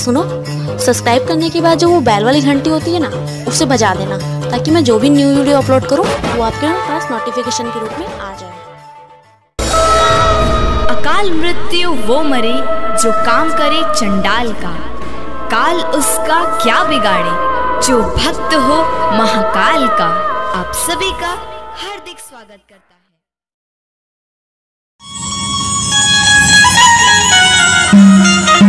सुनो सब्सक्राइब करने के बाद जो वो बैल वाली घंटी होती है ना, उसे बजा देना, ताकि मैं जो भी न्यू वीडियो अपलोड करूँ, वो आपके पास नोटिफिकेशन के रूप में आ जाए। अकाल मृत्यु वो मरे, जो काम करे चंडाल का। काल उसका क्या बिगाड़े, जो भक्त हो महाकाल का। आप सभी का हार्दिक स्वागत करता है। Thank